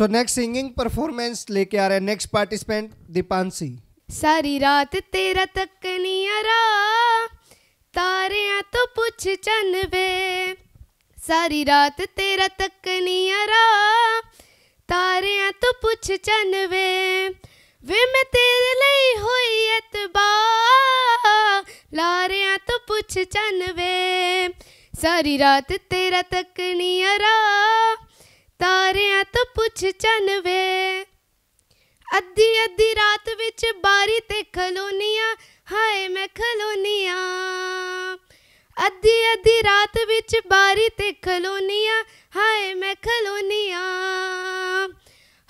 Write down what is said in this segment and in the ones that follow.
So next singing performance लेके आ रहे हैं नेक्स्ट पार्टिसिपेंट दीपांशी सारी रात तेरा तक नहीं आ रहा तारे तो पूछ चन वे। सारी रात तेरा तक नहीं आ रहा तारे तो पूछ चन वे। वे मैं तेरे ਲਈ ਹੋਈ तो पूछ चन वे। सारी रात तेरा तक नहीं आ रहा ਤਾਰੇ 95 ਅੱਧੀ ਅੱਧੀ ਰਾਤ ਵਿੱਚ ਬਾਰੀ ਤੇ ਖਲੋਨੀਆਂ, ਹਾਏ ਮੈਂ ਖਲੋਨੀਆਂ। ਅੱਧੀ ਅੱਧੀ ਰਾਤ ਵਿੱਚ ਬਾਰੀ ਤੇ ਖਲੋਨੀਆਂ, ਹਾਏ ਮੈਂ ਖਲੋਨੀਆਂ।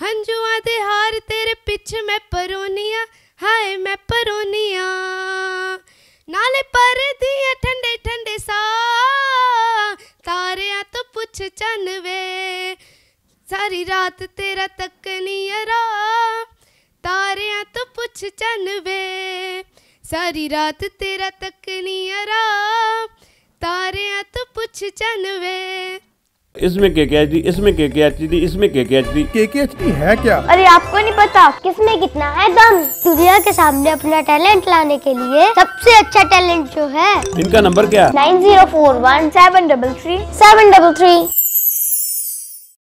ਹੰਝੂਆਂ ਦੇ ਹਾਰ ਤੇਰੇ ਪਿੱਛ ਮੈਂ ਪਰੋਨੀਆਂ, ਹਾਏ ਮੈਂ ਪਰੋਨੀਆਂ। ਨਾਲੇ ਪਰਦੀ ਠੰਡੇ ਠੰਡੇ ਸਾ ਤਾਰਿਆਂ ਤੋਂ ਪੁੱਛ ਚੰਨ ਵੇ ਸਾਰੀ ਰਾਤ ਤੇਰਾ ਤੱਕਣੀਆਂ ਰਾ ਤਾਰਿਆਂ ਤੋਂ ਪੁੱਛ ਚੰਨ ਵੇ ਸਾਰੀ ਰਾਤ ਤੇਰਾ ਤੱਕਣੀਆਂ ਰਾ ਤਾਰਿਆਂ ਤੋਂ ਪੁੱਛ ਚੰਨ ਵੇ इसमें के के एच डी इसमें के के एच डी इसमें के के एच डी के के एच डी है क्या अरे आपको नहीं पता किसमें कितना है दम दुनिया के सामने अपना टैलेंट लाने के लिए सबसे अच्छा टैलेंट जो है इनका नंबर क्या है nine zero four one seven double three seven double three